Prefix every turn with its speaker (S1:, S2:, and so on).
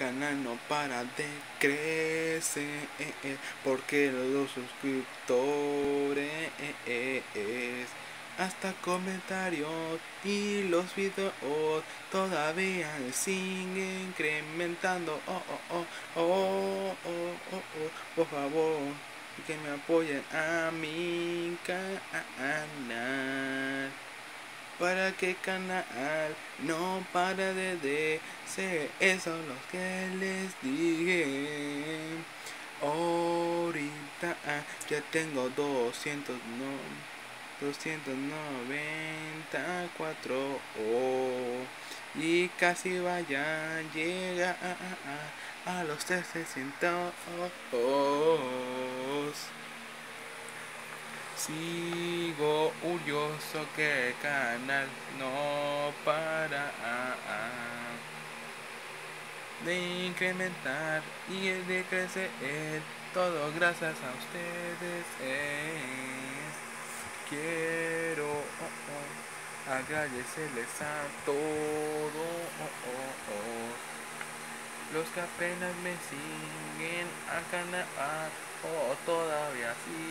S1: canal no para de crecer porque los suscriptores hasta comentarios y los videos todavía siguen incrementando. Oh, oh, oh, oh, oh, oh, oh, por favor, que me apoyen a mi canal para que canal no para de ser eso los que les dije. Ahorita ya tengo 200 no 294 oh, y casi vaya a llegar a, los 300 oh, sigo orgulloso que el canal no para. De incrementar y de crecer todo gracias a ustedes. Quiero oh, oh, agradecerles a todos oh, los que apenas me siguen a canal o todavía. Eh,